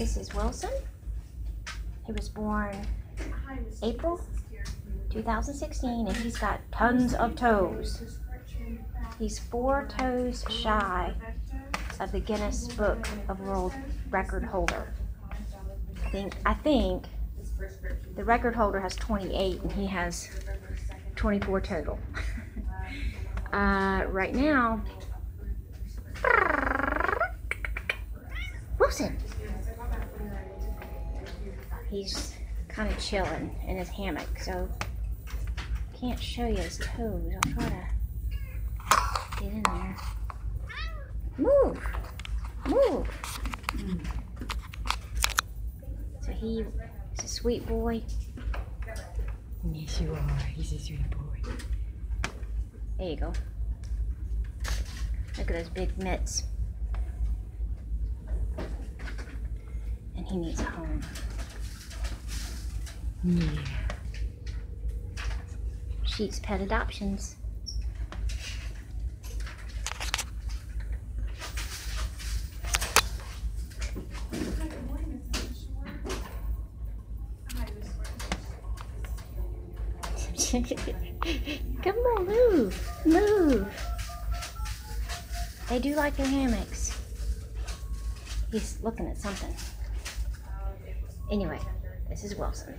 This is Wilson. He was born April 2016 and he's got tons of toes. He's four toes shy of the Guinness Book of World Record holder. I think I think the record holder has 28 and he has 24 total. uh, right now, Wilson. He's kind of chilling in his hammock, so can't show you his toes. I'll try to get in there. Move, move. So he is a sweet boy. Yes, you are. He's a sweet boy. There you go. Look at those big mitts. He needs a home. Yeah. Sheets Pet Adoptions. Come on, move, move. They do like their hammocks. He's looking at something. Anyway, this is Wilson.